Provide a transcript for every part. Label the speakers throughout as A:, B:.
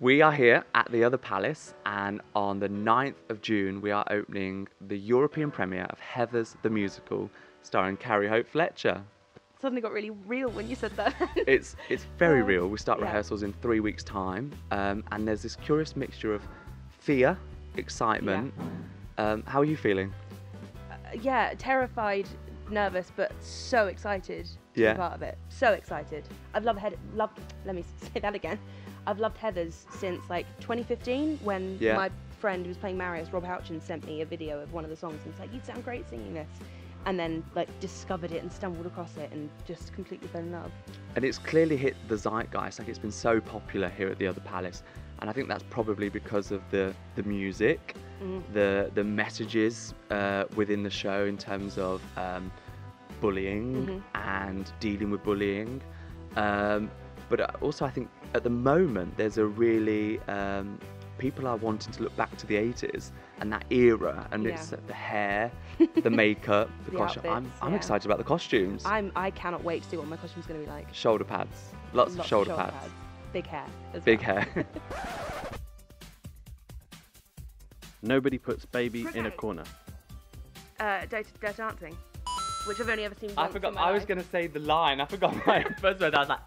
A: We are here at the Other Palace, and on the 9th of June, we are opening the European premiere of Heathers the Musical, starring Carrie Hope Fletcher.
B: Suddenly got really real when you said that.
A: It's it's very
B: Oh,
A: real. We start
B: yeah.
A: rehearsals in three weeks' time, um, and there's this curious mixture of fear, excitement. Um, how are you feeling?
B: yeah, terrified, nervous, but so excited to
A: Yeah.
B: be part of it. So excited. I've loved. Loved. Let me say that again. I've loved Heathers since like 2015 when
A: Yeah.
B: my friend who was playing Marius, Rob Houchen, sent me a video of one of the songs and was like, "You sound great singing this," and then like discovered it and stumbled across it and just completely fell in love.
A: And it's clearly hit the zeitgeist. Like it's been so popular here at the Other Palace, and I think that's probably because of the the music,
B: Mm.
A: the the messages uh, within the show in terms of um, bullying
B: Mhm.
A: and dealing with bullying. Um, but uh, also, I think at the moment there's a really um, people are wanting to look back to the 80s and that era, and it's
B: Yeah.
A: the hair, the makeup, the,
B: The
A: costume. I'm, I'm
B: yeah.
A: excited about the costumes.
B: I'm. I cannot wait to see what my costume's going to be like.
A: Shoulder pads, lots, of shoulder, pads.
B: Big hair. as
A: Big
B: well.
A: hair.
C: Nobody puts baby in a corner.
B: Uh, Dirty, Dirty Dancing, which I've only ever seen.
A: I forgot.
B: In my
A: I was going to say the line. I forgot my first word. I was like,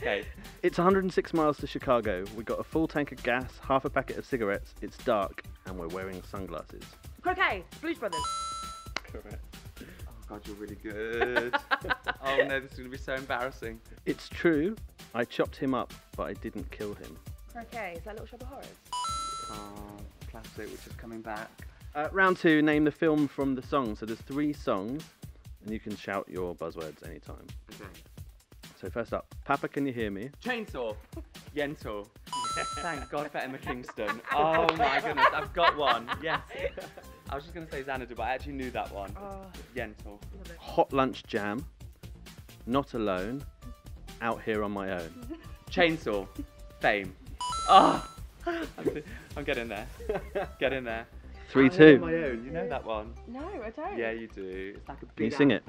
A: okay.
C: It's 106 miles to Chicago. We got a full tank of gas, half a packet of cigarettes. It's dark, and we're wearing sunglasses.
B: Croquet, Blues Brothers.
C: Correct.
A: Oh God, you're really good. oh no, this is going to be so embarrassing.
C: It's true. I chopped him up, but I didn't kill him.
B: Croquet, is that Little Shop of Horrors?
A: Oh, classic, which is coming back.
C: Uh, round two. Name the film from the song. So there's three songs, and you can shout your buzzwords anytime.
A: Okay.
C: So first up, Papa, can you hear me?
A: Chainsaw. Yentl. Thank God for Emma Kingston. Oh my goodness, I've got one. Yes. I was just going to say Xanadu, but I actually knew that one. Ah.
B: Oh,
A: Yentl.
C: Hot lunch jam. Not alone. Out here on my own.
A: Chainsaw. Fame. Oh, I'm, I'm getting there. Get in there.
C: Three
A: Out here on
C: two.
A: my own. You know that one.
B: No, I don't.
A: Yeah, you do. It's like a big
C: Can you sing it?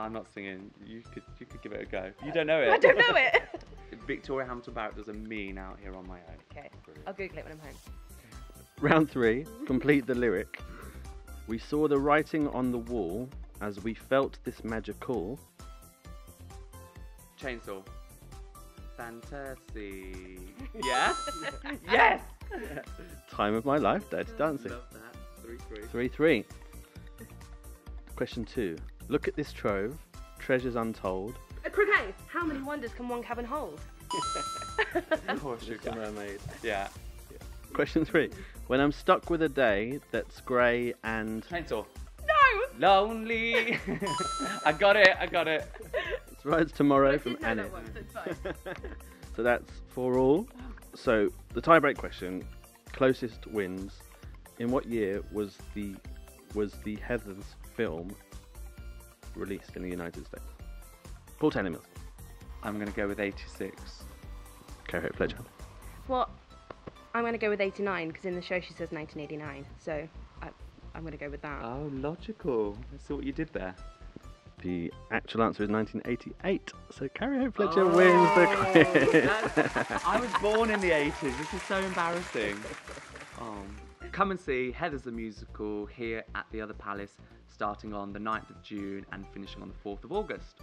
A: Anthem. I'm not singing. You could you could give it a go. You don't know it.
B: I don't know it.
A: Victoria Hamilton Barritt does a mean out here on my own.
B: okay, I'll Google it when I'm home.
C: Round three, complete the lyric. We saw the writing on the wall as we felt this magical.
A: Chainsaw. Fantasy. Yeah? yes!
C: Time of my life, Dirty Dancing.
A: Love that. 3 3.
C: 3 3. Question two. Look at this trove, treasures untold.
B: Uh, croquet, how many wonders can one cabin hold?
A: Of course you
C: Mermaid.
A: Yeah.
C: Question three. When I'm stuck with a day that's grey and
A: Chainsaw.
B: No!
A: Lonely. I got it. I got it.
C: it's Rise Tomorrow
B: I
C: from Annie.
B: that one, so.
C: So that's for all. So the tiebreak question, closest wins. In what year was the was the Heathers film released in the United States? Paul Taylor Mills.
A: I'm going to go with 86.
C: Carrie Hope Fletcher.
B: Well, I'm going to go with 89 because in the show she says 1989. So I, I'm going to go with that.
A: Oh, logical. Let's see what you did there.
C: The actual answer is 1988. So Carrie Hope Fletcher oh, wins the quiz.
A: Oh, I was born in the 80s. This is so embarrassing. Oh. Come and see Heathers the Musical here at the Other Palace starting on the 9th of June and finishing on the 4th of August.